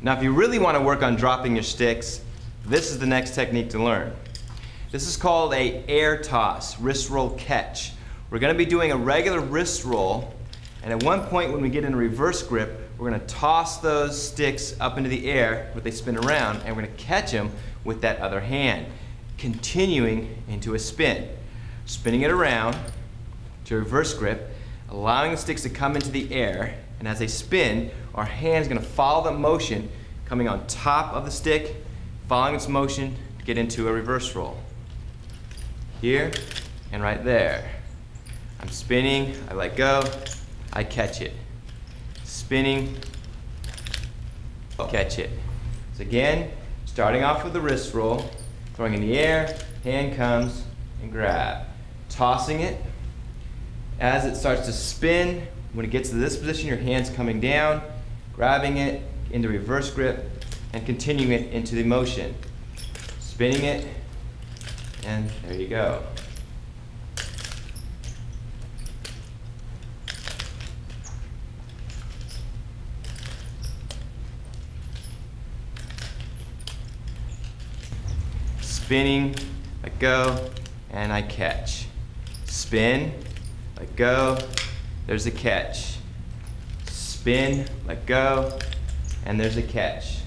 Now if you really want to work on dropping your sticks, this is the next technique to learn. This is called a air toss, wrist roll catch. We're going to be doing a regular wrist roll, and at one point when we get in a reverse grip, we're going to toss those sticks up into the air, where they spin around, and we're going to catch them with that other hand, continuing into a spin. Spinning it around to reverse grip, allowing the sticks to come into the air, and as they spin, our hand is going to follow the motion, coming on top of the stick, following its motion to get into a reverse roll. Here and right there. I'm spinning, I let go, I catch it. Spinning, catch it. So again, starting off with the wrist roll, throwing in the air, hand comes and grab. Tossing it. As it starts to spin, when it gets to this position, your hand's coming down, grabbing it into reverse grip, and continuing it into the motion. Spinning it, and there you go. Spinning, let go, and I catch. Spin, let go, there's a catch. Spin, let go, and there's a catch.